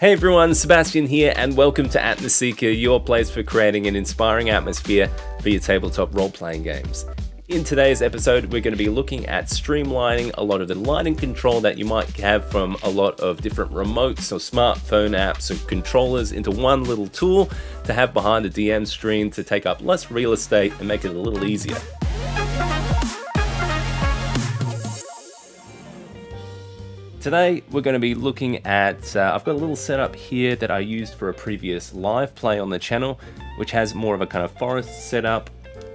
Hey everyone, Sebastian here, and welcome to Atmoseeker, your place for creating an inspiring atmosphere for your tabletop role playing games. In today's episode, we're going to be looking at streamlining a lot of the lighting control that you might have from a lot of different remotes or smartphone apps and controllers into one little tool to have behind the DM screen to take up less real estate and make it a little easier. Today we're going to be looking at, uh, I've got a little setup here that I used for a previous live play on the channel, which has more of a kind of forest setup,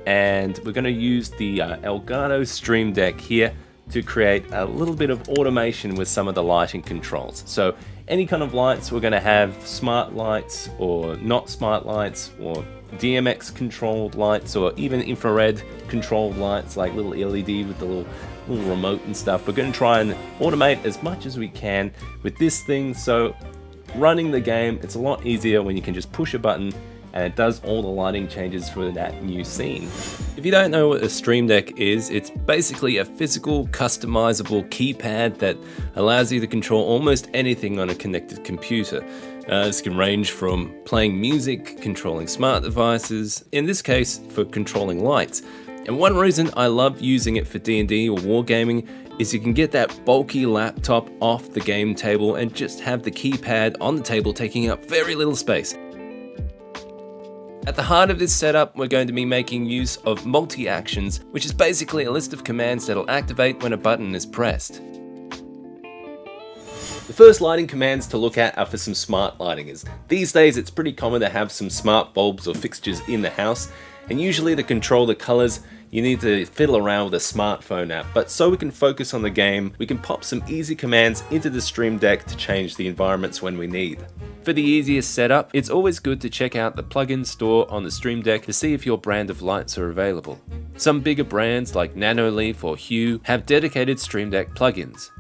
and we're going to use the uh, Elgato Stream Deck here to create a little bit of automation with some of the lighting controls. So any kind of lights, we're going to have smart lights or not smart lights or DMX controlled lights or even infrared controlled lights like little LED with the little remote and stuff. We're going to try and automate as much as we can with this thing. So running the game, it's a lot easier when you can just push a button and it does all the lighting changes for that new scene. If you don't know what a Stream Deck is, it's basically a physical customizable keypad that allows you to control almost anything on a connected computer. Uh, this can range from playing music, controlling smart devices, in this case for controlling lights. And one reason I love using it for D&D or wargaming is you can get that bulky laptop off the game table and just have the keypad on the table taking up very little space. At the heart of this setup, we're going to be making use of multi-actions, which is basically a list of commands that'll activate when a button is pressed. The first lighting commands to look at are for some smart lighting as these days it's pretty common to have some smart bulbs or fixtures in the house and usually to control the colors you need to fiddle around with a smartphone app, but so we can focus on the game, we can pop some easy commands into the Stream Deck to change the environments when we need. For the easiest setup, it's always good to check out the plugin store on the Stream Deck to see if your brand of lights are available. Some bigger brands like Nanoleaf or Hue have dedicated Stream Deck plugins.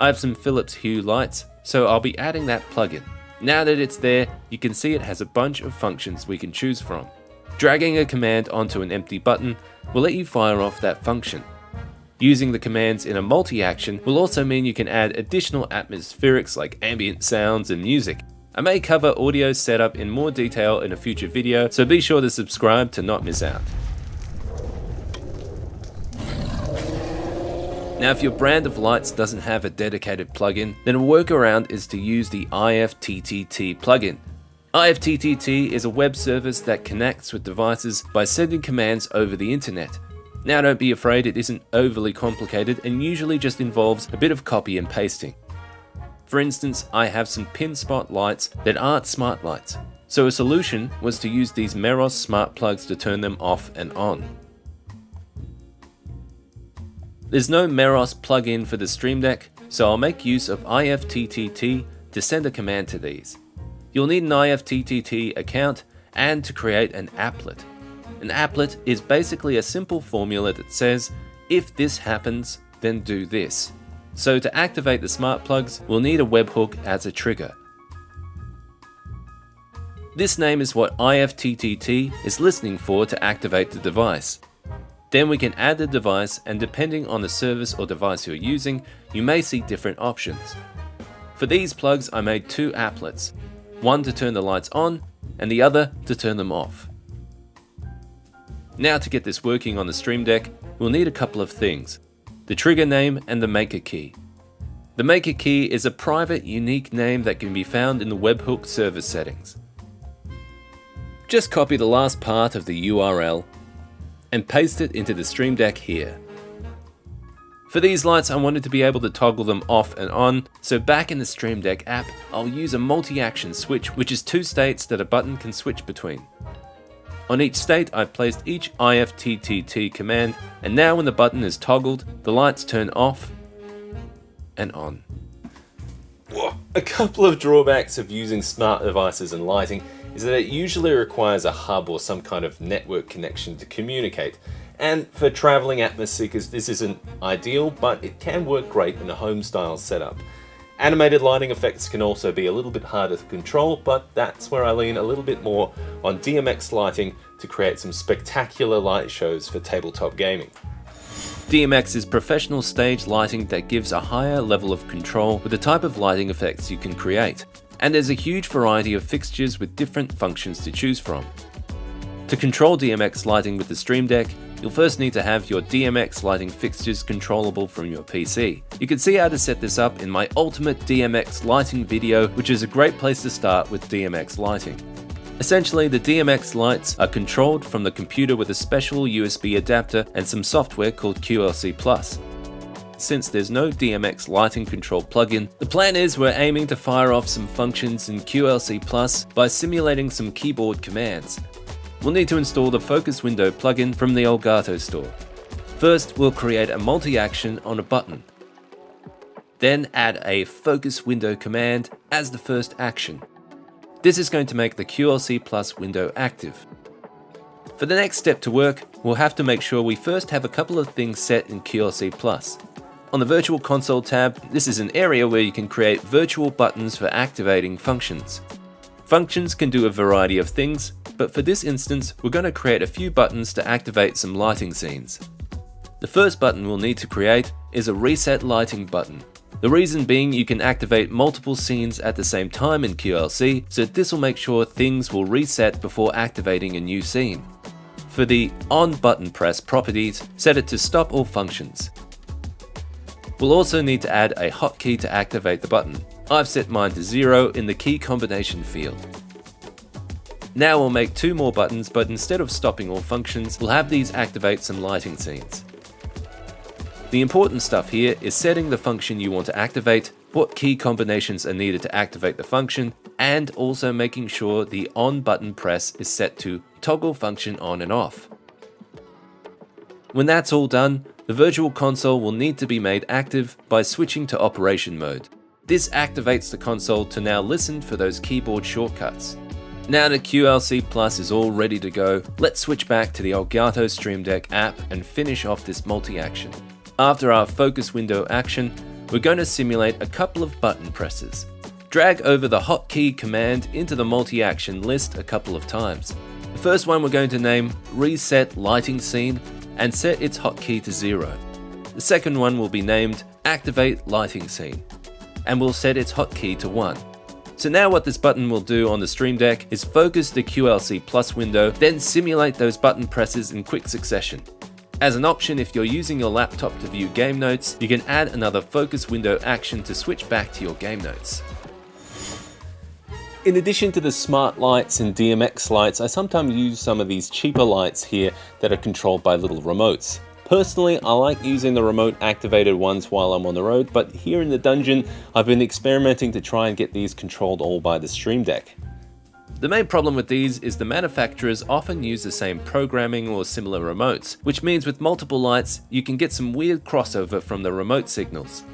I have some Philips Hue lights, so I'll be adding that plugin. Now that it's there, you can see it has a bunch of functions we can choose from. Dragging a command onto an empty button will let you fire off that function. Using the commands in a multi-action will also mean you can add additional atmospherics like ambient sounds and music. I may cover audio setup in more detail in a future video, so be sure to subscribe to not miss out. Now if your brand of lights doesn't have a dedicated plugin, then a workaround is to use the IFTTT plugin. IFTTT is a web service that connects with devices by sending commands over the internet. Now don't be afraid it isn't overly complicated and usually just involves a bit of copy and pasting. For instance, I have some pin spot lights that aren't smart lights, so a solution was to use these Meross smart plugs to turn them off and on. There's no Meross plugin for the Stream Deck, so I'll make use of IFTTT to send a command to these. You'll need an IFTTT account and to create an applet. An applet is basically a simple formula that says, if this happens, then do this. So to activate the smart plugs, we'll need a webhook as a trigger. This name is what IFTTT is listening for to activate the device. Then we can add the device and depending on the service or device you're using, you may see different options. For these plugs I made two applets, one to turn the lights on and the other to turn them off. Now to get this working on the Stream Deck, we'll need a couple of things, the trigger name and the maker key. The maker key is a private, unique name that can be found in the webhook service settings. Just copy the last part of the URL and paste it into the Stream Deck here. For these lights I wanted to be able to toggle them off and on, so back in the Stream Deck app, I'll use a multi-action switch which is two states that a button can switch between. On each state I've placed each IFTTT command, and now when the button is toggled, the lights turn off and on. A couple of drawbacks of using smart devices and lighting is that it usually requires a hub or some kind of network connection to communicate, and for traveling atmos seekers, this isn't ideal, but it can work great in a home style setup. Animated lighting effects can also be a little bit harder to control, but that's where I lean a little bit more on DMX lighting to create some spectacular light shows for tabletop gaming. DMX is professional stage lighting that gives a higher level of control with the type of lighting effects you can create. And there's a huge variety of fixtures with different functions to choose from. To control DMX lighting with the Stream Deck, you'll first need to have your DMX lighting fixtures controllable from your PC. You can see how to set this up in my ultimate DMX lighting video, which is a great place to start with DMX lighting. Essentially, the DMX lights are controlled from the computer with a special USB adapter and some software called QLC. Since there's no DMX lighting control plugin, the plan is we're aiming to fire off some functions in QLC Plus by simulating some keyboard commands. We'll need to install the Focus Window plugin from the Elgato store. First, we'll create a multi-action on a button. Then add a Focus Window command as the first action. This is going to make the QLC Plus window active. For the next step to work, we'll have to make sure we first have a couple of things set in QLC Plus. On the Virtual Console tab, this is an area where you can create virtual buttons for activating functions. Functions can do a variety of things, but for this instance, we're going to create a few buttons to activate some lighting scenes. The first button we'll need to create is a Reset Lighting button. The reason being you can activate multiple scenes at the same time in QLC, so this will make sure things will reset before activating a new scene. For the On button press properties, set it to stop all functions. We'll also need to add a hotkey to activate the button. I've set mine to 0 in the key combination field. Now we'll make two more buttons, but instead of stopping all functions, we'll have these activate some lighting scenes. The important stuff here is setting the function you want to activate, what key combinations are needed to activate the function, and also making sure the on button press is set to toggle function on and off. When that's all done, the Virtual Console will need to be made active by switching to operation mode. This activates the console to now listen for those keyboard shortcuts. Now that QLC Plus is all ready to go, let's switch back to the Elgato Stream Deck app and finish off this multi-action. After our focus window action, we're going to simulate a couple of button presses. Drag over the hotkey command into the multi-action list a couple of times. The first one we're going to name Reset Lighting Scene and set its hotkey to 0. The second one will be named Activate Lighting Scene, and we'll set its hotkey to 1. So now what this button will do on the Stream Deck is focus the QLC Plus window, then simulate those button presses in quick succession. As an option, if you're using your laptop to view game notes, you can add another focus window action to switch back to your game notes. In addition to the smart lights and DMX lights, I sometimes use some of these cheaper lights here that are controlled by little remotes. Personally, I like using the remote activated ones while I'm on the road, but here in the dungeon, I've been experimenting to try and get these controlled all by the Stream Deck. The main problem with these is the manufacturers often use the same programming or similar remotes, which means with multiple lights, you can get some weird crossover from the remote signals.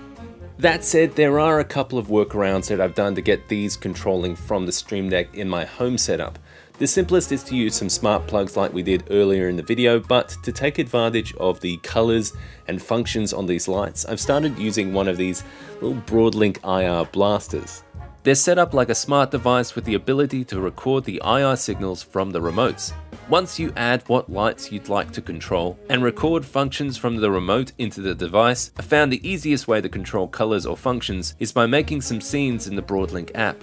That said, there are a couple of workarounds that I've done to get these controlling from the Stream Deck in my home setup. The simplest is to use some smart plugs like we did earlier in the video, but to take advantage of the colors and functions on these lights, I've started using one of these little Broadlink IR blasters. They're set up like a smart device with the ability to record the IR signals from the remotes. Once you add what lights you'd like to control and record functions from the remote into the device, I found the easiest way to control colors or functions is by making some scenes in the Broadlink app.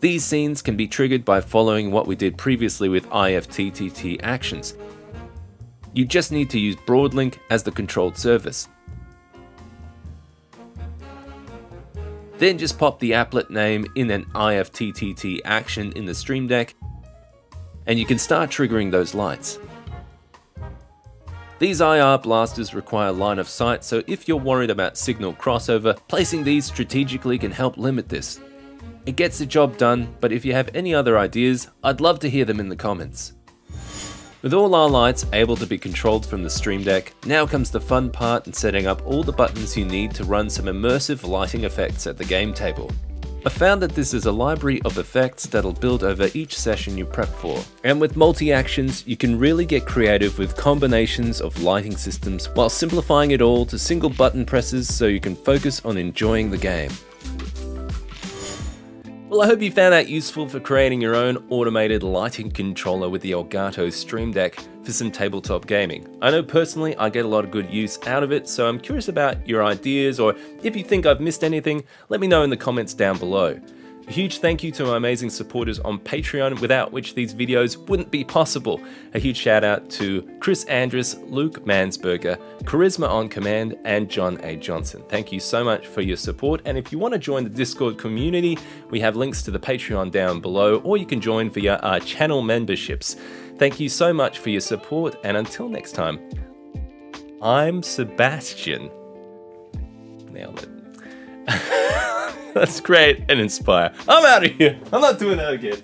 These scenes can be triggered by following what we did previously with IFTTT actions. You just need to use Broadlink as the controlled service. Then just pop the applet name in an IFTTT action in the Stream Deck and you can start triggering those lights. These IR blasters require line of sight, so if you're worried about signal crossover, placing these strategically can help limit this. It gets the job done, but if you have any other ideas, I'd love to hear them in the comments. With all our lights able to be controlled from the Stream Deck, now comes the fun part in setting up all the buttons you need to run some immersive lighting effects at the game table. I found that this is a library of effects that'll build over each session you prep for. And with multi-actions, you can really get creative with combinations of lighting systems while simplifying it all to single button presses so you can focus on enjoying the game. Well, I hope you found that useful for creating your own automated lighting controller with the Elgato Stream Deck for some tabletop gaming. I know personally I get a lot of good use out of it, so I'm curious about your ideas or if you think I've missed anything, let me know in the comments down below. A huge thank you to my amazing supporters on Patreon, without which these videos wouldn't be possible. A huge shout out to Chris Andrus, Luke Mansberger, Charisma on Command, and John A. Johnson. Thank you so much for your support. And if you want to join the Discord community, we have links to the Patreon down below, or you can join via our channel memberships. Thank you so much for your support, and until next time, I'm Sebastian. Nailed it. That's great and inspire. I'm out of here. I'm not doing that again.